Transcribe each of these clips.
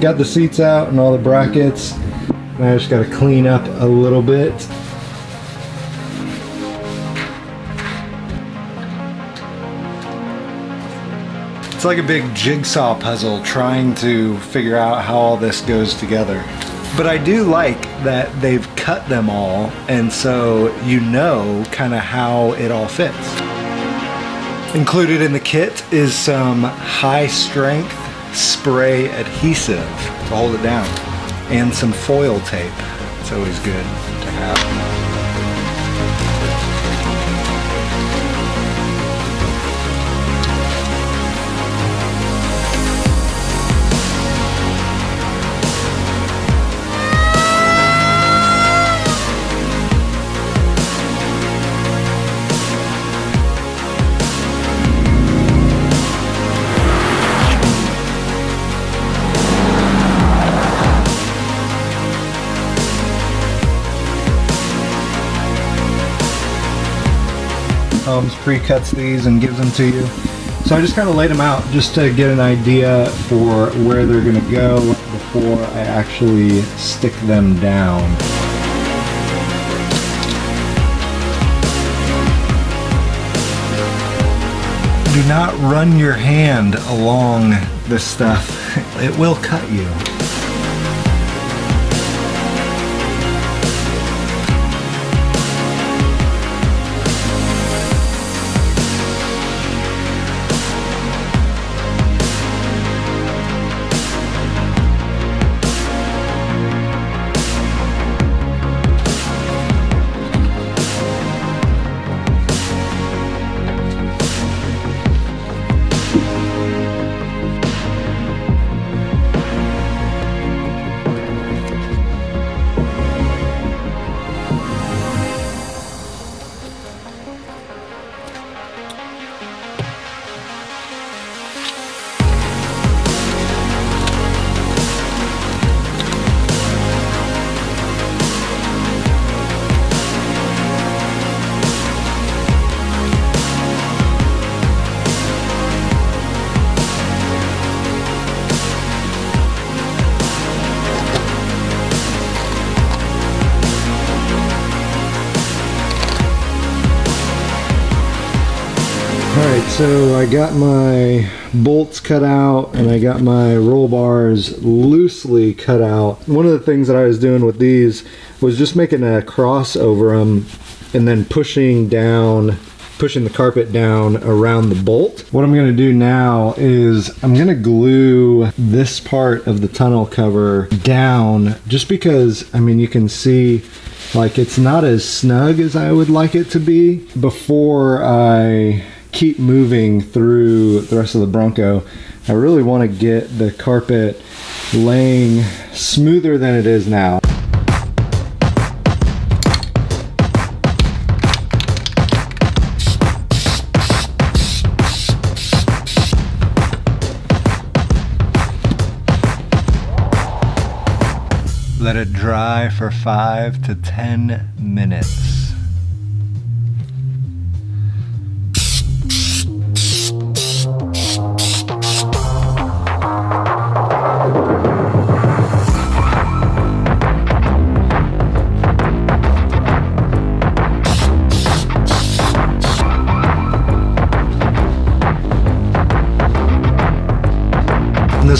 got the seats out and all the brackets. And I just got to clean up a little bit. It's like a big jigsaw puzzle trying to figure out how all this goes together. But I do like that they've cut them all and so you know kind of how it all fits. Included in the kit is some high strength spray adhesive to hold it down and some foil tape. It's always good to have. Pre-cuts these and gives them to you. So I just kind of laid them out just to get an idea for where they're going to go before I actually stick them down. Do not run your hand along this stuff. It will cut you. Alright, so I got my bolts cut out and I got my roll bars loosely cut out. One of the things that I was doing with these was just making a cross over them and then pushing down pushing the carpet down around the bolt. What I'm going to do now is I'm going to glue this part of the tunnel cover down just because I mean you can see like it's not as snug as I would like it to be before I keep moving through the rest of the Bronco. I really want to get the carpet laying smoother than it is now. Let it dry for five to 10 minutes.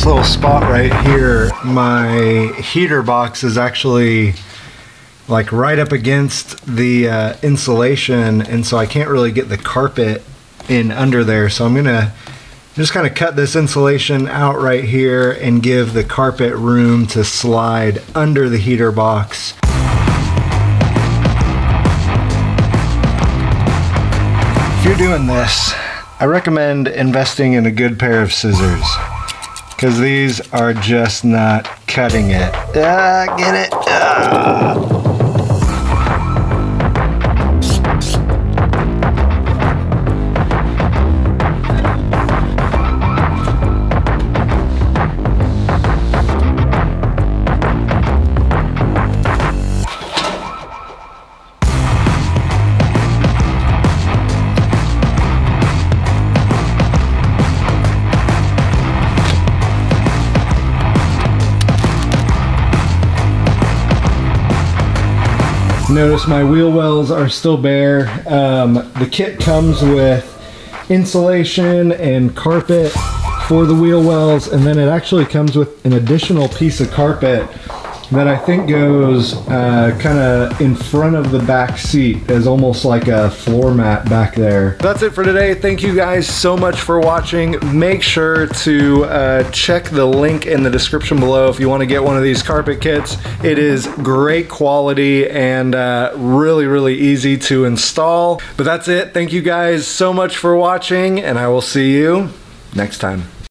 Little spot right here, my heater box is actually like right up against the uh, insulation and so I can't really get the carpet in under there. So I'm gonna just kind of cut this insulation out right here and give the carpet room to slide under the heater box. If you're doing this, I recommend investing in a good pair of scissors because these are just not cutting it. Ah, get it? Ah. Notice my wheel wells are still bare. Um, the kit comes with insulation and carpet for the wheel wells and then it actually comes with an additional piece of carpet that I think goes uh, kind of in front of the back seat as almost like a floor mat back there. That's it for today. Thank you guys so much for watching. Make sure to uh, check the link in the description below if you want to get one of these carpet kits. It is great quality and uh, really, really easy to install. But that's it. Thank you guys so much for watching and I will see you next time.